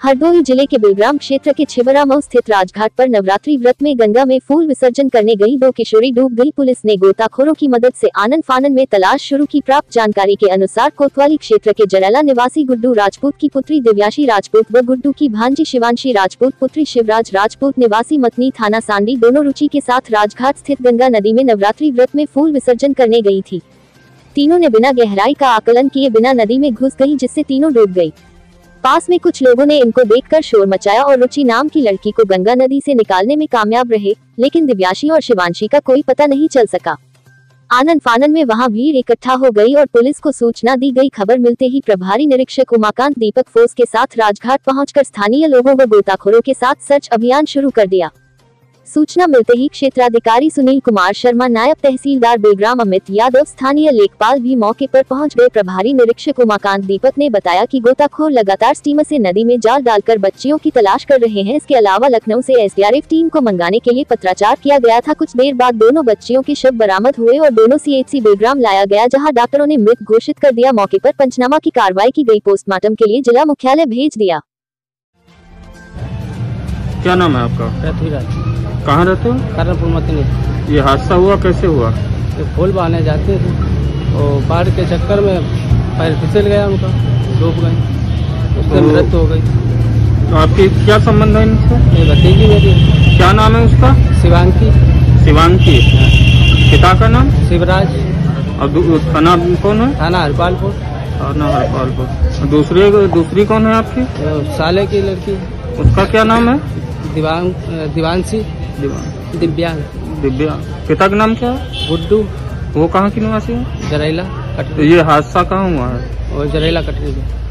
हरदोई ज़िले के बिलग्राम क्षेत्र के छिबरामऊ स्थित राजघाट पर नवरात्रि व्रत में गंगा में फूल विसर्जन करने गई दो किशोरी डूब गई। पुलिस ने गोताखोरों की मदद से आनंद फानन में तलाश शुरू की। प्राप्त जानकारी के अनुसार कोतवाली क्षेत्र के जरैला निवासी गुड्डू राजपूत की पुत्री दिव्याशी राजपूत व गुड्डू की भांजी शिवांशी राजपूत, पुत्री शिवराज राजपूत, निवासी मतनी थाना सांडी दोनों रुचि के साथ राजघाट स्थित गंगा नदी में नवरात्रि व्रत में फूल विसर्जन करने गई थी। तीनों ने बिना गहराई का आकलन किए बिना नदी में घुस गई जिससे तीनों डूब गई। पास में कुछ लोगों ने इनको देखकर शोर मचाया और रुचि नाम की लड़की को गंगा नदी से निकालने में कामयाब रहे, लेकिन दिव्याशी और शिवांशी का कोई पता नहीं चल सका। आनंद फानन में वहाँ भीड़ इकट्ठा हो गई और पुलिस को सूचना दी गई। खबर मिलते ही प्रभारी निरीक्षक उमाकांत दीपक फोर्स के साथ राजघाट पहुंचकर स्थानीय लोगों व गोताखोरों के साथ सर्च अभियान शुरू कर दिया। सूचना मिलते ही क्षेत्राधिकारी सुनील कुमार शर्मा नायब तहसीलदार बेलग्राम अमित यादव स्थानीय लेखपाल भी मौके पर पहुँच गए। प्रभारी निरीक्षक उमाकांत दीपक ने बताया कि गोताखोर लगातार स्टीमर से नदी में जाल डालकर बच्चियों की तलाश कर रहे हैं। इसके अलावा लखनऊ से एसडीआरएफ टीम को मंगाने के लिए पत्राचार किया गया था। कुछ देर बाद दोनों बच्चियों के शव बरामद हुए और दोनों सी बेलग्राम लाया गया जहाँ डॉक्टरों ने मृत घोषित कर दिया। मौके आरोप पंचनामा की कार्रवाई की गई पोस्टमार्टम के लिए जिला मुख्यालय भेज दिया। क्या नाम है आपका? पृथ्वीराज। कहाँ रहते हो? कर्णपुर मतनी ये हादसा हुआ कैसे हुआ? ये फूल बहाने जाते थे। और बाढ़ के चक्कर में पैर फिसल गया उनका डूब गए। उससे ओ। मृत्यु हो गई। तो आपकी क्या संबंध है इनसे? ये भतीजी मेरी क्या नाम है उसका? शिवांकी। शिवांकी। पिता का नाम? शिवराज। और नाम कौन है? थाना हरपालपुर। थाना हरपालपुर। दूसरी दूसरी कौन है आपकी? तो साले की लड़की। उसका क्या नाम है? दिवांग दिवांशी। दिवा- दिव्यांग दिव्या। पिता का नाम क्या है? गुड्डू वो कहाँ की निवासी है? जरैला कटरी। ये हादसा कहाँ हुआ है? और जरेला कटरी में।